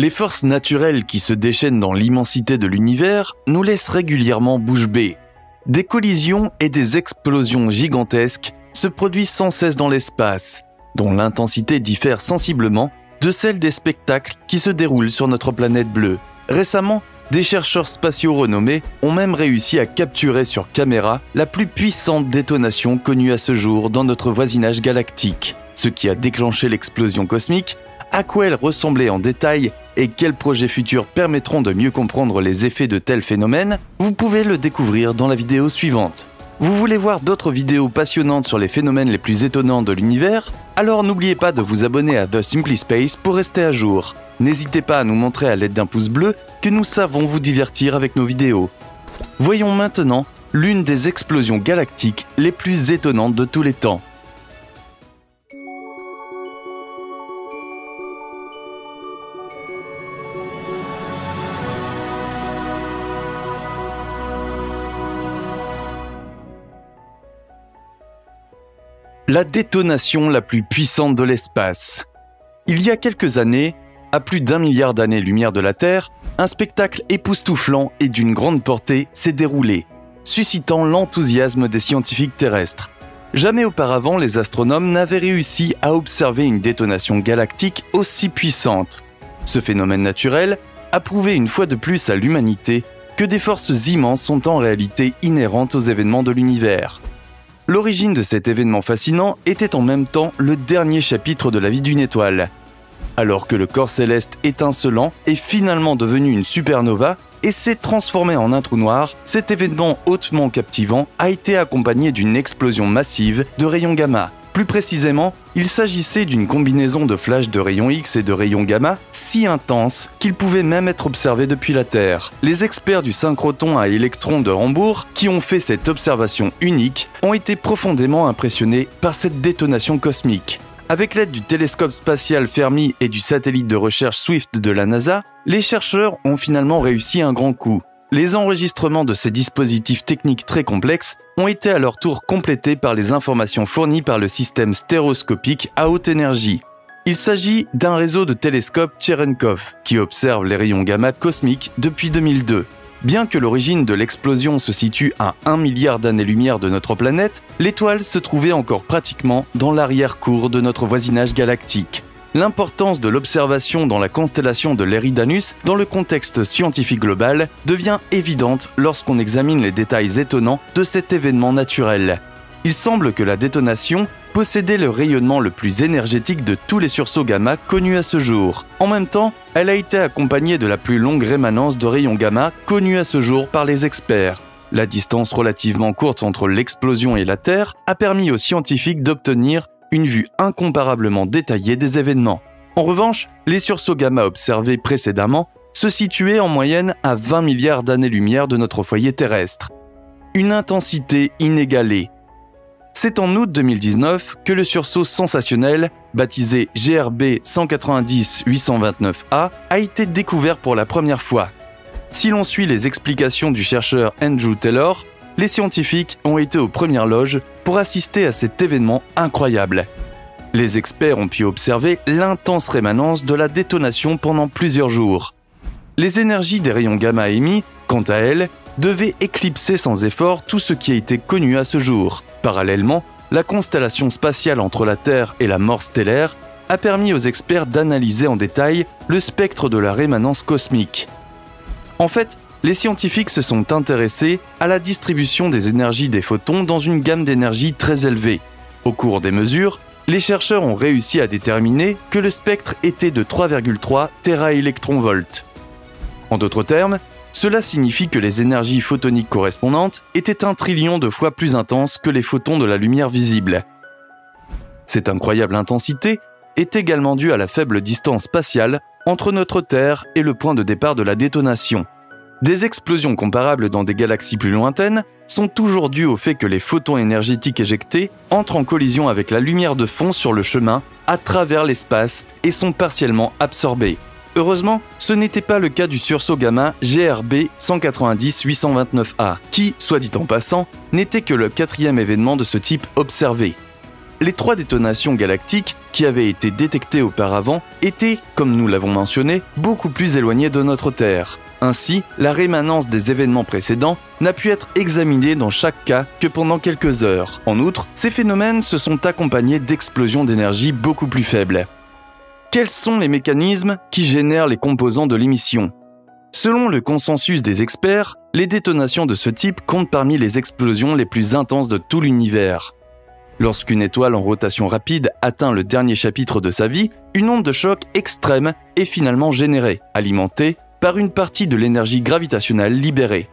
Les forces naturelles qui se déchaînent dans l'immensité de l'univers nous laissent régulièrement bouche bée. Des collisions et des explosions gigantesques se produisent sans cesse dans l'espace, dont l'intensité diffère sensiblement de celle des spectacles qui se déroulent sur notre planète bleue. Récemment, des chercheurs spatiaux renommés ont même réussi à capturer sur caméra la plus puissante détonation connue à ce jour dans notre voisinage galactique, ce qui a déclenché l'explosion cosmique, à quoi elle ressemblait en détail et quels projets futurs permettront de mieux comprendre les effets de tels phénomènes, vous pouvez le découvrir dans la vidéo suivante. Vous voulez voir d'autres vidéos passionnantes sur les phénomènes les plus étonnants de l'univers? Alors n'oubliez pas de vous abonner à The Simply Space pour rester à jour. N'hésitez pas à nous montrer à l'aide d'un pouce bleu que nous savons vous divertir avec nos vidéos. Voyons maintenant l'une des explosions galactiques les plus étonnantes de tous les temps. La détonation la plus puissante de l'espace. Il y a quelques années, à plus d'un milliard d'années-lumière de la Terre, un spectacle époustouflant et d'une grande portée s'est déroulé, suscitant l'enthousiasme des scientifiques terrestres. Jamais auparavant les astronomes n'avaient réussi à observer une détonation galactique aussi puissante. Ce phénomène naturel a prouvé une fois de plus à l'humanité que des forces immenses sont en réalité inhérentes aux événements de l'univers. L'origine de cet événement fascinant était en même temps le dernier chapitre de la vie d'une étoile. Alors que le corps céleste étincelant est finalement devenu une supernova et s'est transformé en un trou noir, cet événement hautement captivant a été accompagné d'une explosion massive de rayons gamma, plus précisément, il s'agissait d'une combinaison de flashs de rayons X et de rayons gamma si intenses qu'ils pouvaient même être observés depuis la Terre. Les experts du synchrotron à électrons de Hambourg, qui ont fait cette observation unique, ont été profondément impressionnés par cette détonation cosmique. Avec l'aide du télescope spatial Fermi et du satellite de recherche Swift de la NASA, les chercheurs ont finalement réussi un grand coup. Les enregistrements de ces dispositifs techniques très complexes ont été à leur tour complétés par les informations fournies par le système stéréoscopique à haute énergie. Il s'agit d'un réseau de télescopes Cherenkov qui observe les rayons gamma cosmiques depuis 2002. Bien que l'origine de l'explosion se situe à 1 milliard d'années-lumière de notre planète, l'étoile se trouvait encore pratiquement dans l'arrière-cour de notre voisinage galactique. L'importance de l'observation dans la constellation de l'Eridanus dans le contexte scientifique global devient évidente lorsqu'on examine les détails étonnants de cet événement naturel. Il semble que la détonation possédait le rayonnement le plus énergétique de tous les sursauts gamma connus à ce jour. En même temps, elle a été accompagnée de la plus longue rémanence de rayons gamma connue à ce jour par les experts. La distance relativement courte entre l'explosion et la Terre a permis aux scientifiques d'obtenir une vue incomparablement détaillée des événements. En revanche, les sursauts gamma observés précédemment se situaient en moyenne à 20 milliards d'années-lumière de notre foyer terrestre. Une intensité inégalée. C'est en août 2019 que le sursaut sensationnel, baptisé GRB 190-829A, a été découvert pour la première fois. Si l'on suit les explications du chercheur Andrew Taylor, les scientifiques ont été aux premières loges pour assister à cet événement incroyable. Les experts ont pu observer l'intense rémanence de la détonation pendant plusieurs jours. Les énergies des rayons gamma émis, quant à elles, devaient éclipser sans effort tout ce qui a été connu à ce jour. Parallèlement, la constellation spatiale entre la Terre et la mort stellaire a permis aux experts d'analyser en détail le spectre de la rémanence cosmique. En fait, les scientifiques se sont intéressés à la distribution des énergies des photons dans une gamme d'énergie très élevée. Au cours des mesures, les chercheurs ont réussi à déterminer que le spectre était de 3,3 téraélectronvolts. En d'autres termes, cela signifie que les énergies photoniques correspondantes étaient un trillion de fois plus intenses que les photons de la lumière visible. Cette incroyable intensité est également due à la faible distance spatiale entre notre Terre et le point de départ de la détonation. Des explosions comparables dans des galaxies plus lointaines sont toujours dues au fait que les photons énergétiques éjectés entrent en collision avec la lumière de fond sur le chemin à travers l'espace et sont partiellement absorbés. Heureusement, ce n'était pas le cas du sursaut gamma GRB 190-829A, qui, soit dit en passant, n'était que le quatrième événement de ce type observé. les trois détonations galactiques qui avaient été détectées auparavant étaient, comme nous l'avons mentionné, beaucoup plus éloignées de notre Terre. Ainsi, la rémanence des événements précédents n'a pu être examinée dans chaque cas que pendant quelques heures. En outre, ces phénomènes se sont accompagnés d'explosions d'énergie beaucoup plus faibles. Quels sont les mécanismes qui génèrent les composants de l'émission? Selon le consensus des experts, les détonations de ce type comptent parmi les explosions les plus intenses de tout l'univers. Lorsqu'une étoile en rotation rapide atteint le dernier chapitre de sa vie, une onde de choc extrême est finalement générée, alimentée par une partie de l'énergie gravitationnelle libérée.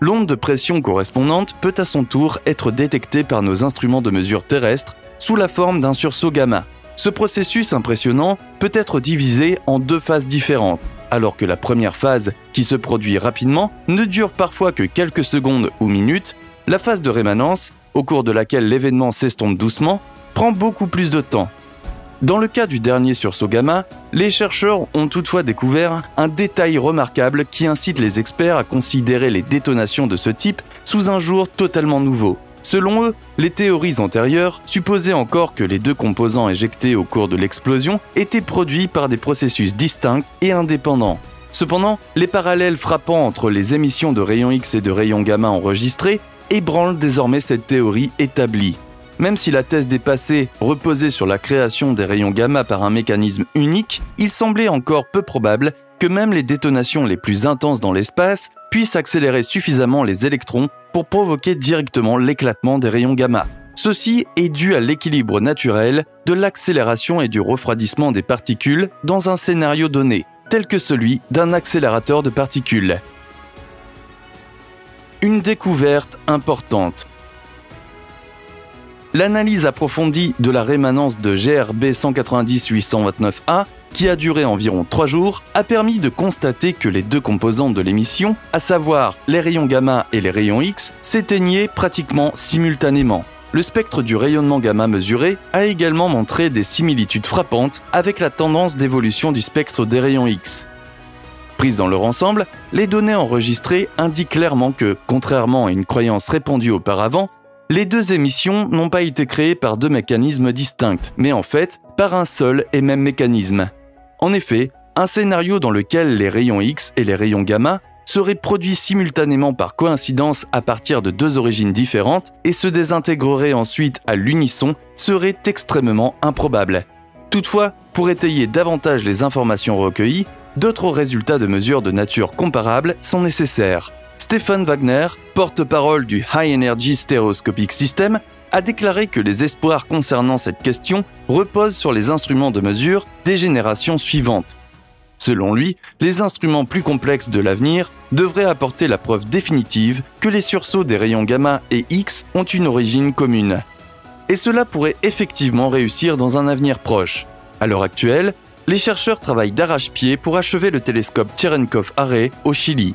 L'onde de pression correspondante peut à son tour être détectée par nos instruments de mesure terrestres sous la forme d'un sursaut gamma. Ce processus impressionnant peut être divisé en deux phases différentes, alors que la première phase, qui se produit rapidement, ne dure parfois que quelques secondes ou minutes, la phase de rémanence, au cours de laquelle l'événement s'estompe doucement, prend beaucoup plus de temps. Dans le cas du dernier sursaut gamma, les chercheurs ont toutefois découvert un détail remarquable qui incite les experts à considérer les détonations de ce type sous un jour totalement nouveau. Selon eux, les théories antérieures supposaient encore que les deux composants éjectés au cours de l'explosion étaient produits par des processus distincts et indépendants. Cependant, les parallèles frappants entre les émissions de rayons X et de rayons gamma enregistrées ébranlent désormais cette théorie établie. Même si la thèse des passés reposait sur la création des rayons gamma par un mécanisme unique, il semblait encore peu probable que même les détonations les plus intenses dans l'espace puissent accélérer suffisamment les électrons pour provoquer directement l'éclatement des rayons gamma. Ceci est dû à l'équilibre naturel de l'accélération et du refroidissement des particules dans un scénario donné, tel que celui d'un accélérateur de particules. Une découverte importante L'analyse approfondie de la rémanence de GRB 190-829A, qui a duré environ 3 jours, a permis de constater que les deux composantes de l'émission, à savoir les rayons gamma et les rayons X, s'éteignaient pratiquement simultanément. Le spectre du rayonnement gamma mesuré a également montré des similitudes frappantes avec la tendance d'évolution du spectre des rayons X. Prises dans leur ensemble, les données enregistrées indiquent clairement que, contrairement à une croyance répandue auparavant, les deux émissions n'ont pas été créées par deux mécanismes distincts, mais en fait par un seul et même mécanisme. En effet, un scénario dans lequel les rayons X et les rayons gamma seraient produits simultanément par coïncidence à partir de deux origines différentes et se désintégreraient ensuite à l'unisson serait extrêmement improbable. Toutefois, pour étayer davantage les informations recueillies, d'autres résultats de mesures de nature comparable sont nécessaires. Stephen Wagner, porte-parole du High Energy Stereoscopic System, a déclaré que les espoirs concernant cette question reposent sur les instruments de mesure des générations suivantes. Selon lui, les instruments plus complexes de l'avenir devraient apporter la preuve définitive que les sursauts des rayons gamma et X ont une origine commune. Et cela pourrait effectivement réussir dans un avenir proche. À l'heure actuelle, les chercheurs travaillent d'arrache-pied pour achever le télescope Cherenkov-Array au Chili,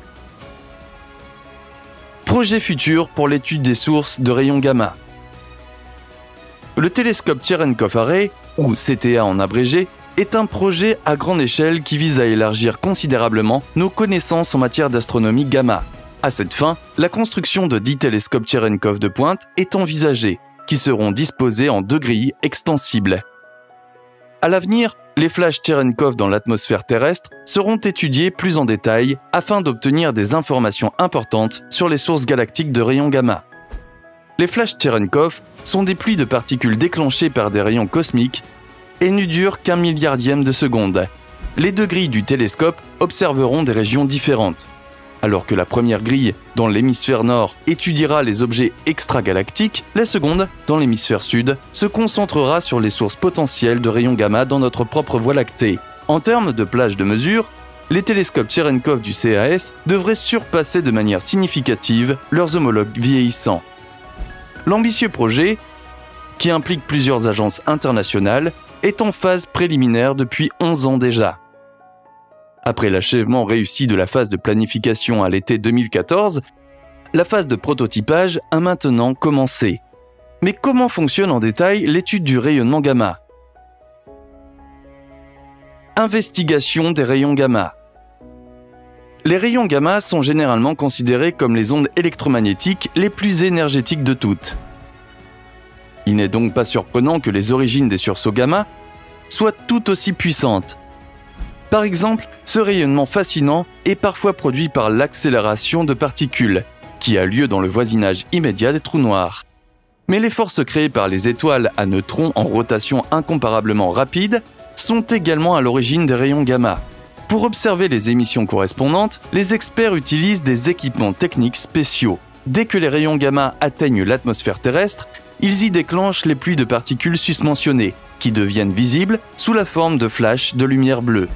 Projet futur pour l'étude des sources de rayons gamma. Le télescope Cherenkov-Array, ou CTA en abrégé, est un projet à grande échelle qui vise à élargir considérablement nos connaissances en matière d'astronomie gamma. À cette fin, la construction de 10 télescopes Cherenkov de pointe est envisagée, qui seront disposés en deux grilles extensibles. À l'avenir, les flashs Cherenkov dans l'atmosphère terrestre seront étudiés plus en détail afin d'obtenir des informations importantes sur les sources galactiques de rayons gamma. Les flashs Cherenkov sont des pluies de particules déclenchées par des rayons cosmiques et ne durent qu'un milliardième de seconde. Les deux grilles du télescope observeront des régions différentes alors que la première grille, dans l'hémisphère nord, étudiera les objets extragalactiques, la seconde, dans l'hémisphère sud, se concentrera sur les sources potentielles de rayons gamma dans notre propre Voie lactée. En termes de plage de mesure, les télescopes Cherenkov du CAS devraient surpasser de manière significative leurs homologues vieillissants. L'ambitieux projet, qui implique plusieurs agences internationales, est en phase préliminaire depuis 11 ans déjà. Après l'achèvement réussi de la phase de planification à l'été 2014, la phase de prototypage a maintenant commencé. Mais comment fonctionne en détail l'étude du rayonnement gamma? Investigation des rayons gamma. Les rayons gamma sont généralement considérés comme les ondes électromagnétiques les plus énergétiques de toutes. Il n'est donc pas surprenant que les origines des sursauts gamma soient tout aussi puissantes. Par exemple, ce rayonnement fascinant est parfois produit par l'accélération de particules, qui a lieu dans le voisinage immédiat des trous noirs. Mais les forces créées par les étoiles à neutrons en rotation incomparablement rapide sont également à l'origine des rayons gamma. Pour observer les émissions correspondantes, les experts utilisent des équipements techniques spéciaux. Dès que les rayons gamma atteignent l'atmosphère terrestre, ils y déclenchent les pluies de particules susmentionnées, qui deviennent visibles sous la forme de flashs de lumière bleue.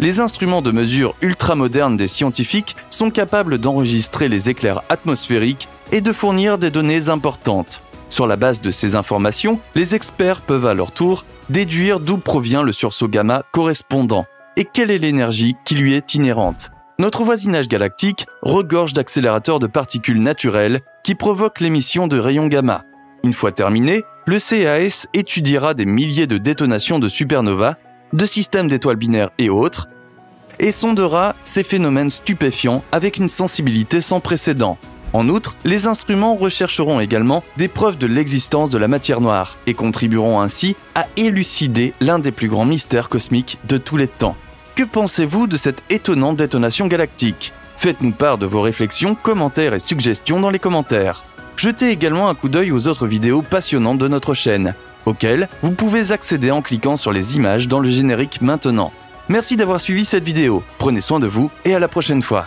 Les instruments de mesure ultramodernes des scientifiques sont capables d'enregistrer les éclairs atmosphériques et de fournir des données importantes. Sur la base de ces informations, les experts peuvent à leur tour déduire d'où provient le sursaut gamma correspondant et quelle est l'énergie qui lui est inhérente. Notre voisinage galactique regorge d'accélérateurs de particules naturelles qui provoquent l'émission de rayons gamma. Une fois terminé, le CAS étudiera des milliers de détonations de supernovas, de systèmes d'étoiles binaires et autres, et sondera ces phénomènes stupéfiants avec une sensibilité sans précédent. En outre, les instruments rechercheront également des preuves de l'existence de la matière noire et contribueront ainsi à élucider l'un des plus grands mystères cosmiques de tous les temps. Que pensez-vous de cette étonnante détonation galactique? Faites-nous part de vos réflexions, commentaires et suggestions dans les commentaires. Jetez également un coup d'œil aux autres vidéos passionnantes de notre chaîne, auxquelles vous pouvez accéder en cliquant sur les images dans le générique maintenant. Merci d'avoir suivi cette vidéo, prenez soin de vous et à la prochaine fois.